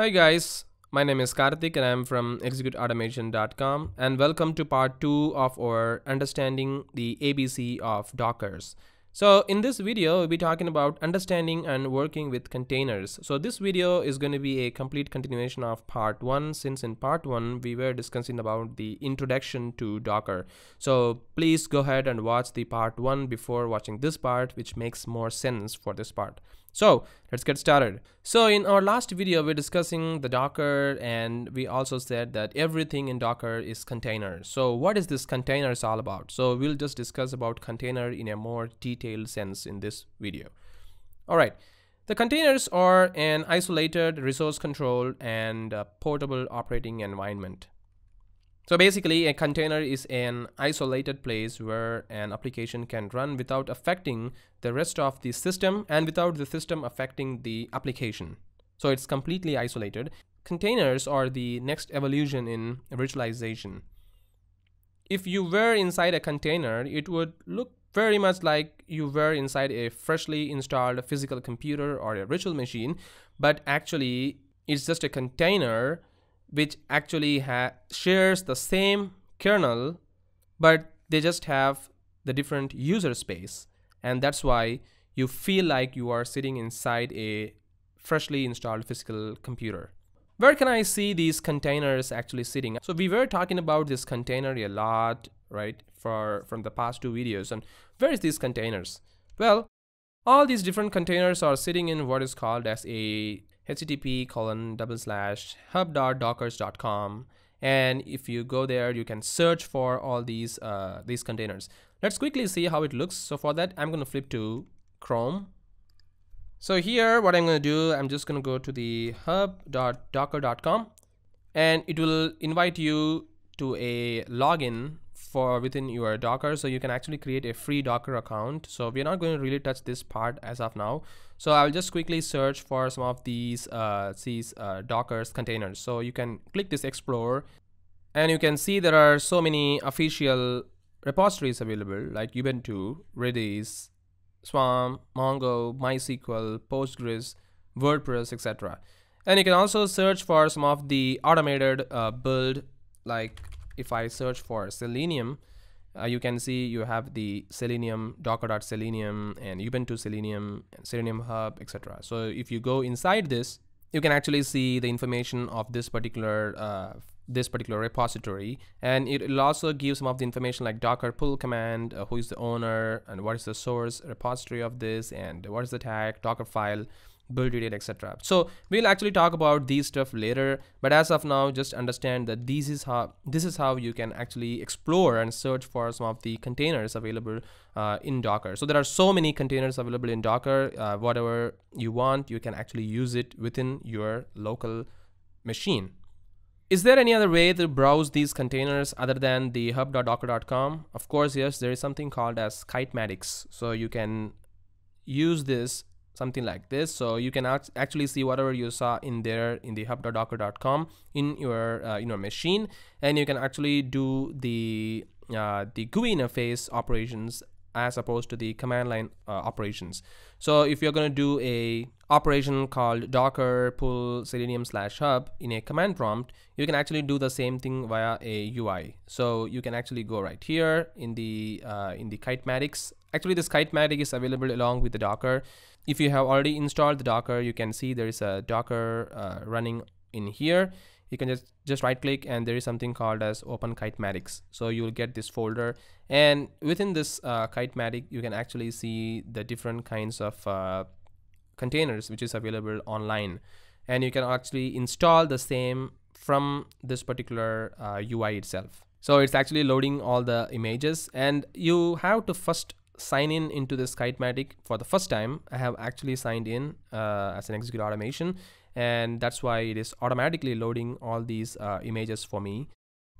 Hi guys, my name is Karthik and I'm from executeautomation.com and welcome to part 2 of our understanding the ABC of Dockers. So in this video, we'll be talking about understanding and working with containers. So this video is going to be a complete continuation of part one, since in part one, we were discussing about the introduction to Docker. So please go ahead and watch the part one before watching this part, which makes more sense for this part. So let's get started. So in our last video, we're discussing the Docker and we also said that everything in Docker is container. So what is this containers all about? So we'll just discuss about container in a more detailed sense in this video. All right. The containers are an isolated, resource controlled, and portable operating environment. So basically a container is an isolated place where an application can run without affecting the rest of the system and without the system affecting the application. So it's completely isolated. Containers are the next evolution in virtualization. If you were inside a container, it would look very much like you were inside a freshly installed physical computer or a virtual machine, but actually it's just a container which actually shares the same kernel, but they just have the different user space. And that's why you feel like you are sitting inside a freshly installed physical computer. Where can I see these containers actually sitting? So we were talking about this container a lot, right, for from the past two videos. And where is these containers? Well, all these different containers are sitting in what is called as a http colon double slash hub hub.dockers.com and if you go there you can search for all these uh, these containers. Let's quickly see how it looks. So for that I'm gonna flip to Chrome. So here what I'm gonna do I'm just gonna go to the hub.docker.com and it will invite you to a login for within your docker so you can actually create a free docker account. So we're not going to really touch this part as of now. So i'll just quickly search for some of these uh, these uh, dockers containers. So you can click this explore and you can see there are so many official repositories available like ubuntu redis swarm mongo mysql postgres wordpress etc and you can also search for some of the automated uh, build like if I search for Selenium, uh, you can see you have the Selenium, docker.selenium and Ubuntu Selenium, Selenium Hub, etc. So if you go inside this, you can actually see the information of this particular uh, this particular repository and it will also give some of the information like docker pull command uh, who is the owner and what is the source repository of this and what is the tag docker file build it etc so we'll actually talk about these stuff later but as of now just understand that this is how this is how you can actually explore and search for some of the containers available uh, in docker so there are so many containers available in docker uh, whatever you want you can actually use it within your local machine is there any other way to browse these containers other than the hub.docker.com? Of course, yes, there is something called as Kitematics. So you can use this something like this. So you can actually see whatever you saw in there in the hub.docker.com in your uh, in your machine. And you can actually do the uh, the GUI interface operations as opposed to the command line uh, operations. So if you're going to do a operation called docker pull selenium slash hub in a command prompt you can actually do the same thing via a UI so you can actually go right here in the uh, in the kitematics actually this kitematic is available along with the docker if you have already installed the docker you can see there is a docker uh, running in here. You can just just right click and there is something called as open kitematics. So you will get this folder. And within this uh, kitematic you can actually see the different kinds of uh, containers which is available online. And you can actually install the same from this particular uh, UI itself. So it's actually loading all the images and you have to first sign in into this Kitematic for the first time, I have actually signed in uh, as an execute automation and that's why it is automatically loading all these uh, images for me.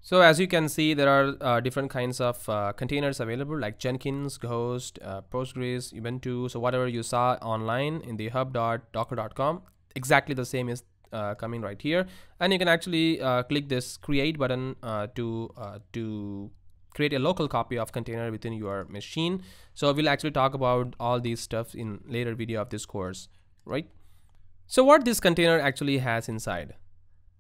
So as you can see, there are uh, different kinds of uh, containers available like Jenkins, Ghost, uh, Postgres, Ubuntu. So whatever you saw online in the hub.docker.com, exactly the same is uh, coming right here. And you can actually uh, click this create button uh, to, to create a local copy of container within your machine. So we'll actually talk about all these stuff in later video of this course, right? So what this container actually has inside?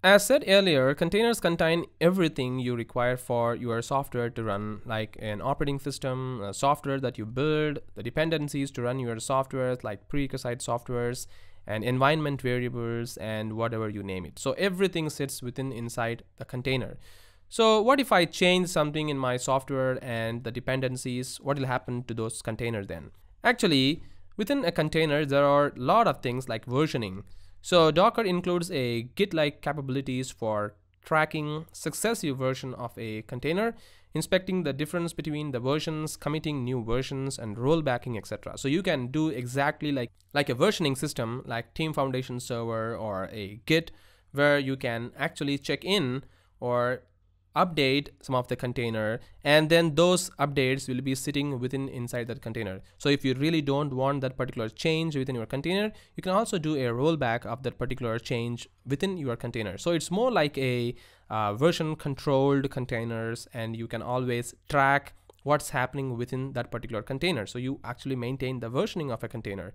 As said earlier, containers contain everything you require for your software to run, like an operating system, software that you build, the dependencies to run your software, like prerequisite softwares, and environment variables, and whatever you name it. So everything sits within inside the container. So what if I change something in my software and the dependencies, what will happen to those containers then? Actually, within a container, there are a lot of things like versioning. So Docker includes a Git-like capabilities for tracking successive version of a container, inspecting the difference between the versions, committing new versions, and rollbacking, etc. So you can do exactly like, like a versioning system like Team Foundation Server or a Git, where you can actually check in or update some of the container and then those updates will be sitting within inside that container. So if you really don't want that particular change within your container you can also do a rollback of that particular change within your container. So it's more like a uh, version controlled containers and you can always track what's happening within that particular container. So you actually maintain the versioning of a container.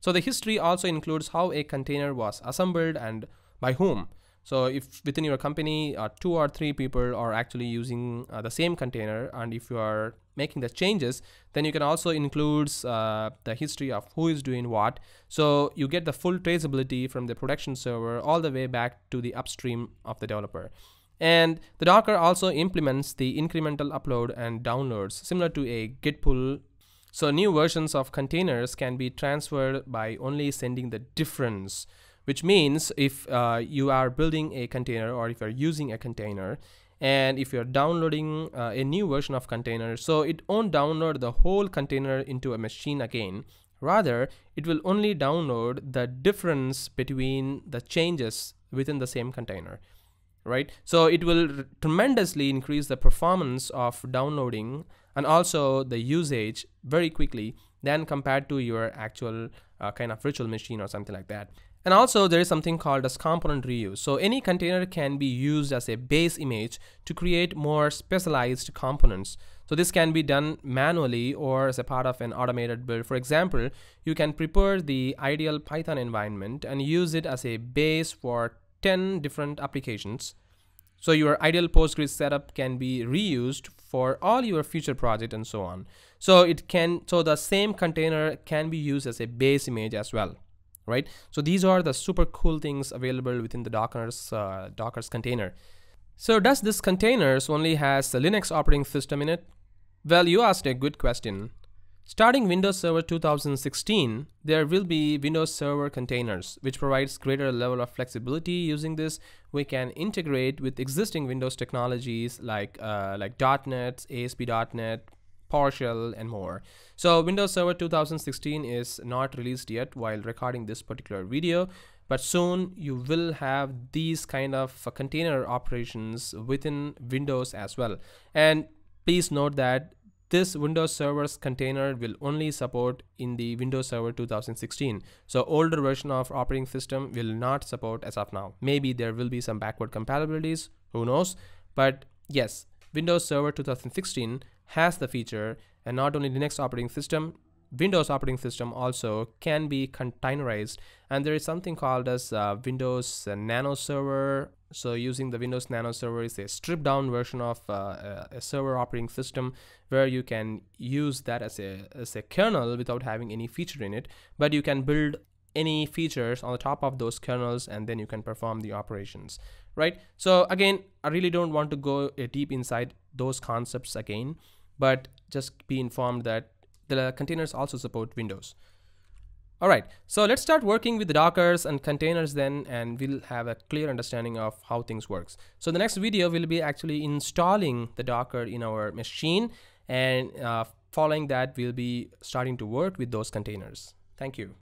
So the history also includes how a container was assembled and by whom so if within your company, uh, two or three people are actually using uh, the same container, and if you are making the changes, then you can also include uh, the history of who is doing what. So you get the full traceability from the production server all the way back to the upstream of the developer. And the Docker also implements the incremental upload and downloads similar to a git pull. So new versions of containers can be transferred by only sending the difference which means if uh, you are building a container or if you're using a container and if you're downloading uh, a new version of container so it won't download the whole container into a machine again. Rather it will only download the difference between the changes within the same container right? So it will tremendously increase the performance of downloading and also the usage very quickly than compared to your actual uh, kind of virtual machine or something like that and also there is something called as component reuse. So any container can be used as a base image to create more specialized components. So this can be done manually or as a part of an automated build. For example, you can prepare the ideal Python environment and use it as a base for 10 different applications. So your ideal Postgres setup can be reused for all your future project and so on. So it can so the same container can be used as a base image as well right? So these are the super cool things available within the Docker's, uh, Docker's container. So does this containers only has the Linux operating system in it? Well, you asked a good question. Starting Windows Server 2016, there will be Windows Server containers, which provides greater level of flexibility. Using this, we can integrate with existing Windows technologies like uh, like .NET, ASP.NET, PowerShell, and more. So Windows Server 2016 is not released yet while recording this particular video, but soon you will have these kind of uh, container operations within Windows as well. And please note that this Windows Server's container will only support in the Windows Server 2016. So older version of operating system will not support as of now. Maybe there will be some backward compatibilities, who knows? But yes, Windows Server 2016 has the feature and not only the Linux operating system, Windows operating system also can be containerized. And there is something called as uh, Windows Nano Server. So using the Windows Nano Server is a stripped down version of uh, a server operating system where you can use that as a, as a kernel without having any feature in it, but you can build any features on the top of those kernels and then you can perform the operations right? So again i really don't want to go deep inside those concepts again but just be informed that the containers also support Windows. All right, so let's start working with the Dockers and containers then, and we'll have a clear understanding of how things works. So the next video will be actually installing the Docker in our machine, and uh, following that, we'll be starting to work with those containers. Thank you.